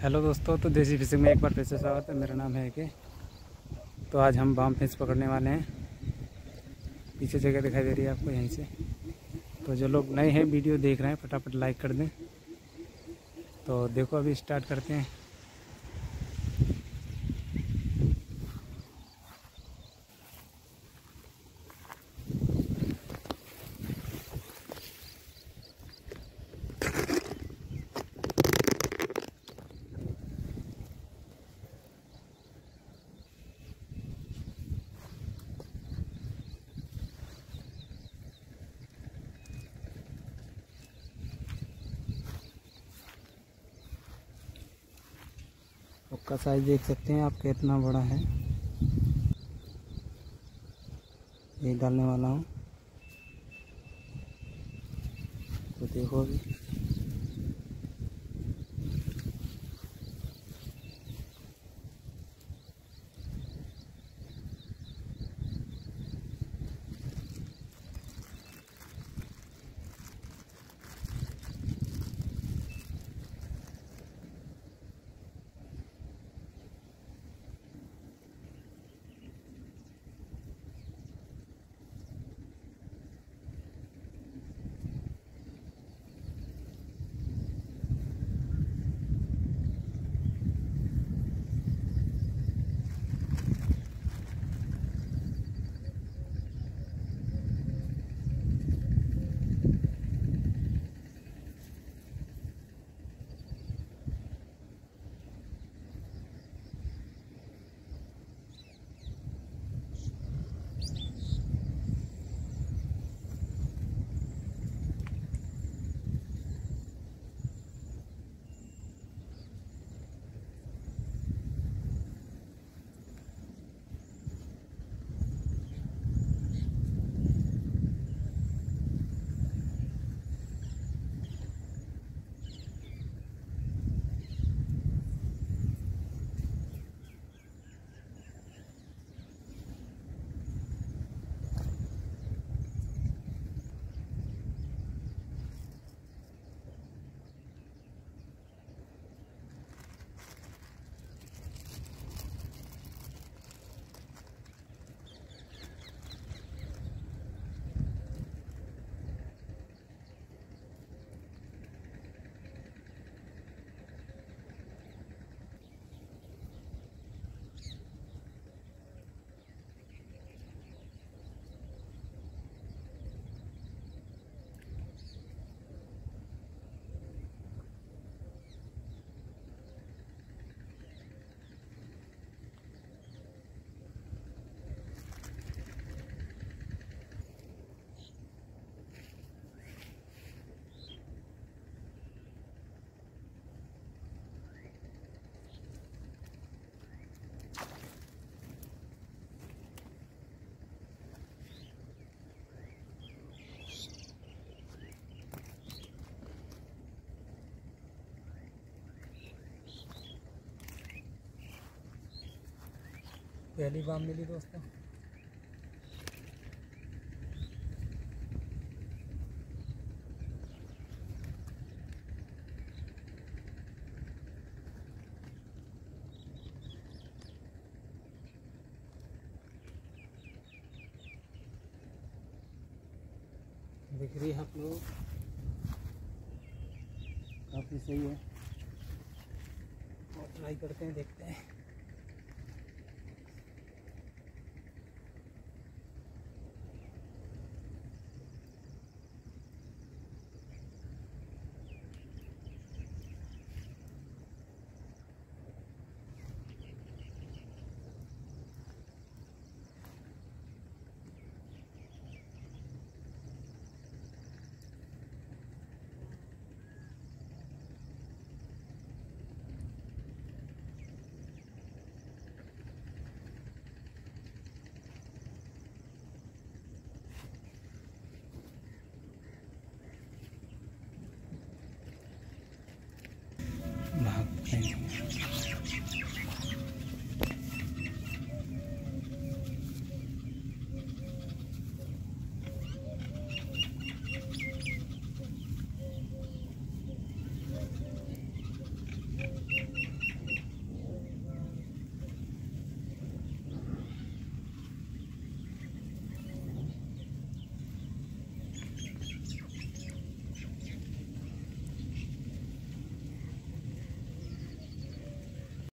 Hello दोस्तों तो देसी फिशिंग में एक बार फिर से स्वागत है। मेरा नाम है के तो आज हम बाम फ़िश पकड़ने वाले हैं। पीछे जगह दिखाई दे रही है आपको, यहीं से। तो जो लोग नए हैं, वीडियो देख रहे हैं, फटाफट लाइक कर दें। तो देखो, अभी स्टार्ट करते हैं। उसका साइज़ देख सकते हैं आप कितना बड़ा है। ये डालने वाला हूँ। तो देखो अभी। पहली बार मिली दोस्तों। दिख रही है आप लोग काफ़ी सही है। और ट्राई करते हैं देखते हैं।